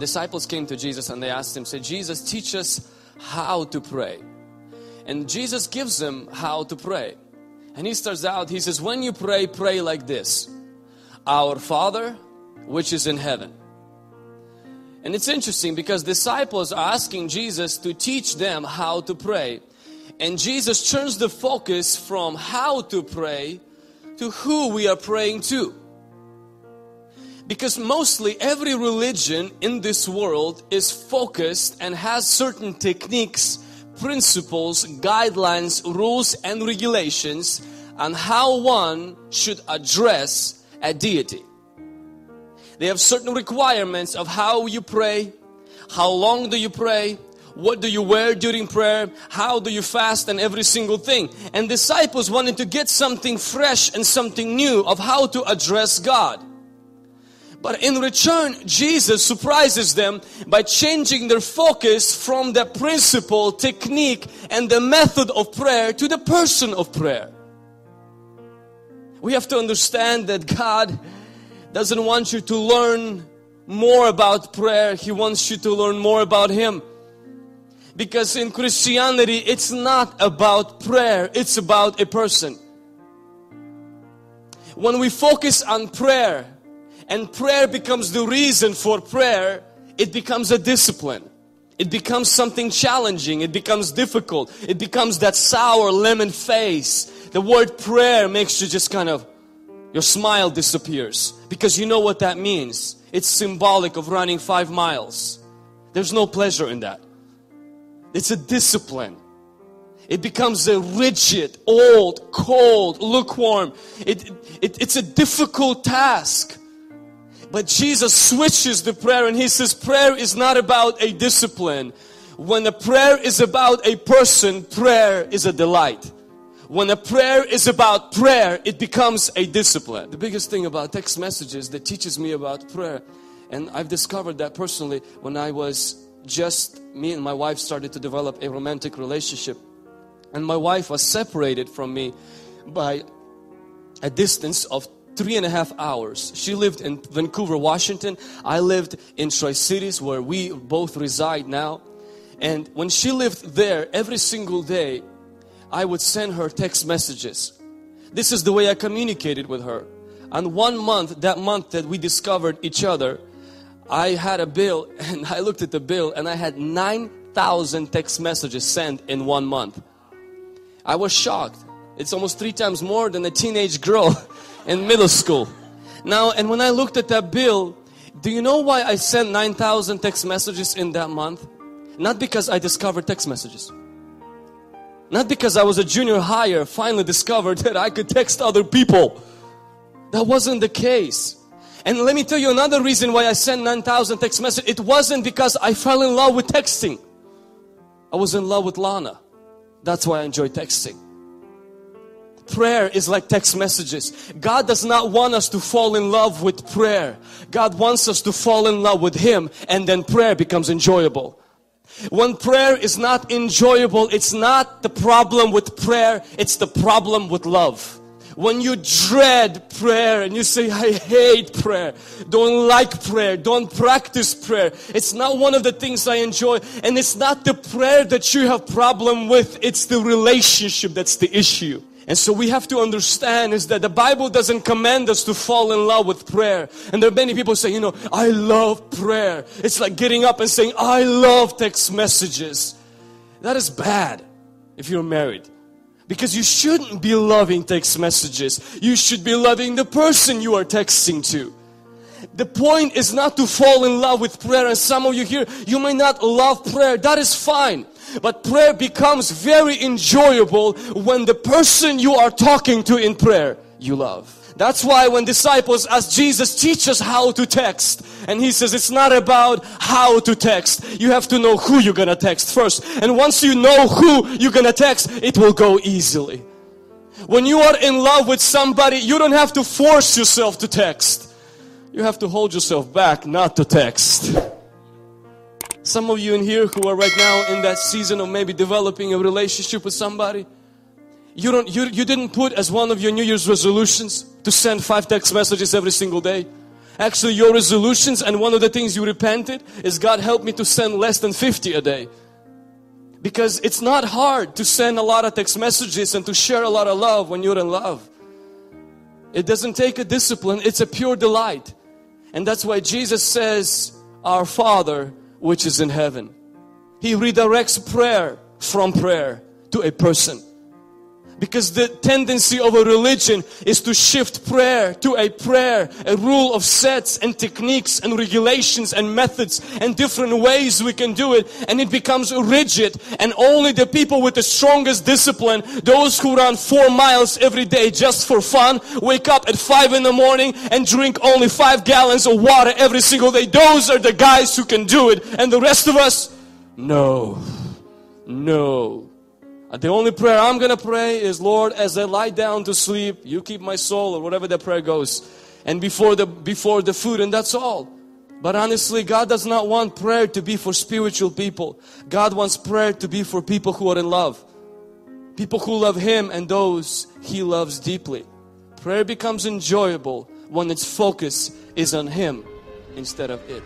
Disciples came to Jesus and they asked him, said, Jesus, teach us how to pray. And Jesus gives them how to pray. And he starts out, he says, when you pray, pray like this. Our Father, which is in heaven. And it's interesting because disciples are asking Jesus to teach them how to pray. And Jesus turns the focus from how to pray to who we are praying to. Because mostly every religion in this world is focused and has certain techniques, principles, guidelines, rules, and regulations on how one should address a deity. They have certain requirements of how you pray, how long do you pray, what do you wear during prayer, how do you fast, and every single thing. And disciples wanted to get something fresh and something new of how to address God. But in return, Jesus surprises them by changing their focus from the principle, technique, and the method of prayer to the person of prayer. We have to understand that God doesn't want you to learn more about prayer, He wants you to learn more about Him. Because in Christianity, it's not about prayer, it's about a person. When we focus on prayer, and prayer becomes the reason for prayer, it becomes a discipline. It becomes something challenging. It becomes difficult. It becomes that sour lemon face. The word prayer makes you just kind of, your smile disappears because you know what that means. It's symbolic of running five miles. There's no pleasure in that. It's a discipline. It becomes a rigid, old, cold, lukewarm. It, it, it's a difficult task. But Jesus switches the prayer and he says prayer is not about a discipline. When a prayer is about a person, prayer is a delight. When a prayer is about prayer, it becomes a discipline. The biggest thing about text messages that teaches me about prayer, and I've discovered that personally when I was just me and my wife started to develop a romantic relationship. And my wife was separated from me by a distance of three and a half hours. She lived in Vancouver, Washington. I lived in Tri Cities where we both reside now. And when she lived there, every single day, I would send her text messages. This is the way I communicated with her. And one month, that month that we discovered each other, I had a bill and I looked at the bill and I had 9,000 text messages sent in one month. I was shocked. It's almost three times more than a teenage girl in middle school. Now, and when I looked at that bill, do you know why I sent 9,000 text messages in that month? Not because I discovered text messages. Not because I was a junior higher, finally discovered that I could text other people. That wasn't the case. And let me tell you another reason why I sent 9,000 text messages. It wasn't because I fell in love with texting. I was in love with Lana. That's why I enjoy texting. Prayer is like text messages. God does not want us to fall in love with prayer. God wants us to fall in love with Him and then prayer becomes enjoyable. When prayer is not enjoyable, it's not the problem with prayer, it's the problem with love. When you dread prayer and you say, I hate prayer, don't like prayer, don't practice prayer, it's not one of the things I enjoy. And it's not the prayer that you have problem with, it's the relationship that's the issue. And so we have to understand is that the Bible doesn't command us to fall in love with prayer. And there are many people say, you know, I love prayer. It's like getting up and saying, I love text messages. That is bad if you're married. Because you shouldn't be loving text messages. You should be loving the person you are texting to. The point is not to fall in love with prayer. And some of you here, you may not love prayer. That is fine. But prayer becomes very enjoyable when the person you are talking to in prayer you love. That's why when disciples ask Jesus, teach us how to text. And he says, it's not about how to text. You have to know who you're gonna text first. And once you know who you're gonna text, it will go easily. When you are in love with somebody, you don't have to force yourself to text. You have to hold yourself back not to text. Some of you in here who are right now in that season of maybe developing a relationship with somebody, you don't you, you didn't put as one of your New Year's resolutions to send five text messages every single day. Actually, your resolutions and one of the things you repented is God help me to send less than 50 a day. Because it's not hard to send a lot of text messages and to share a lot of love when you're in love. It doesn't take a discipline, it's a pure delight. And that's why Jesus says, Our Father which is in heaven. He redirects prayer from prayer to a person. Because the tendency of a religion is to shift prayer to a prayer, a rule of sets and techniques and regulations and methods and different ways we can do it. And it becomes rigid. And only the people with the strongest discipline, those who run four miles every day just for fun, wake up at five in the morning and drink only five gallons of water every single day. Those are the guys who can do it. And the rest of us, no, no. The only prayer I'm going to pray is, Lord, as I lie down to sleep, you keep my soul or whatever the prayer goes. And before the, before the food and that's all. But honestly, God does not want prayer to be for spiritual people. God wants prayer to be for people who are in love. People who love Him and those He loves deeply. Prayer becomes enjoyable when its focus is on Him instead of it.